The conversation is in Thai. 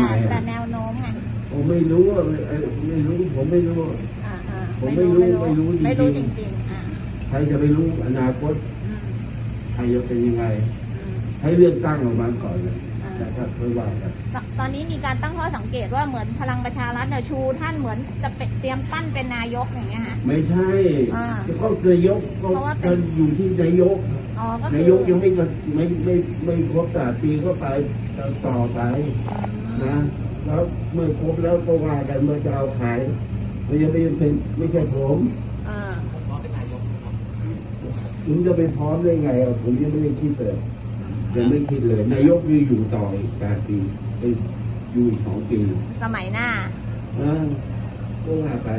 ไมแต่อะแนวโน้มไงผมไม่รู้ว่าเอ่อไม่รู้ผมไม่รู้อ่าอ่าผมไม่รู้ไม่รู้ไม่รู้จจริงๆริงๆอ่าใครจะไปรู้อนาคตอืมใครจะเป็นยังไงอืมให้เลือกตั้งออกมาก่อนเลยอ่า นะครับค่อยว่ากันตตอนนี้มีการตั้งข้อสังเกตว่าเหมือนพลังประชารัฐเนี่ยชูท่านเหมือนจะเป็นเตรียมปั้นเป็นนายกอย่างเงี้ยฮะ ไม่ใช่อ่าก็นายกก็เพราะว่าเป็นก็อยู่ที่นายก อ๋อก็นาคืยอกยังไม่ไม่ไม่ไม่ครบแต่ปีก็ไปต่อไปนะ แล้วเมื่อครบแล้วก็ว่ากันเมื่อจะเอาขายมันยังไม่เป็นไม่ใช่ผมอ่าถึงจะไปพร้อมได้ไงอะผมยังไม่ได้คิดเลย ยังไม่คิดเลยนายกยังอยู่ต่ออีกแปดปีไปอยู่อีกสองปี สมัยหน้านะก็ว่าไป